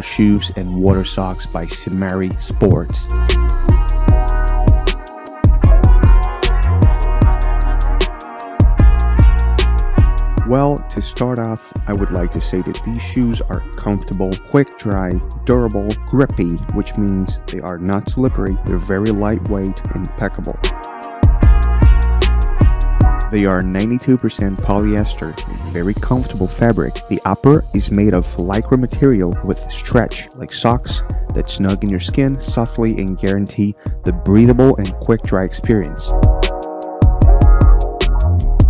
shoes and water socks by Simari Sports. Well, to start off, I would like to say that these shoes are comfortable, quick dry, durable, grippy, which means they are not slippery, they're very lightweight, impeccable. They are 92% polyester, very comfortable fabric. The upper is made of lycra material with stretch, like socks, that snug in your skin softly and guarantee the breathable and quick dry experience.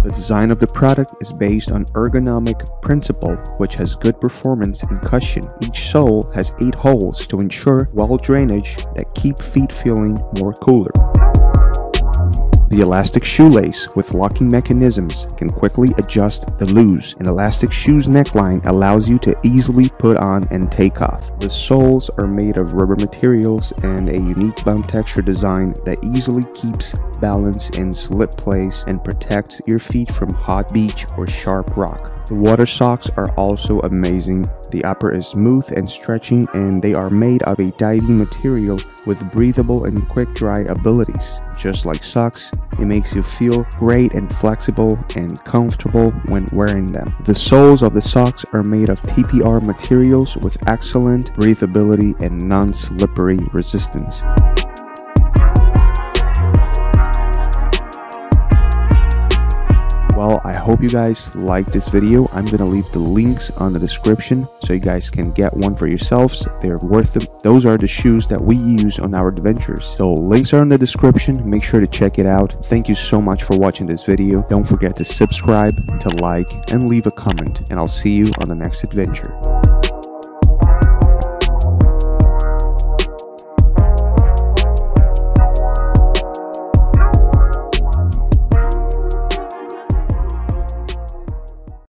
The design of the product is based on ergonomic principle which has good performance and cushion. Each sole has 8 holes to ensure well drainage that keep feet feeling more cooler. The elastic shoelace with locking mechanisms can quickly adjust the loose. An elastic shoe's neckline allows you to easily put on and take off. The soles are made of rubber materials and a unique bump texture design that easily keeps balance in slip place and protects your feet from hot beach or sharp rock. The water socks are also amazing. The upper is smooth and stretching and they are made of a diving material with breathable and quick dry abilities. Just like socks, it makes you feel great and flexible and comfortable when wearing them. The soles of the socks are made of TPR materials with excellent breathability and non-slippery resistance. Well i hope you guys liked this video. I'm gonna leave the links on the description so you guys can get one for yourselves. They're worth them those are the shoes that we use on our adventures. So links are in the description. Make sure to check it out. Thank you so much for watching this video. Don't forget to subscribe to like and leave a comment and i'll see you on the next adventure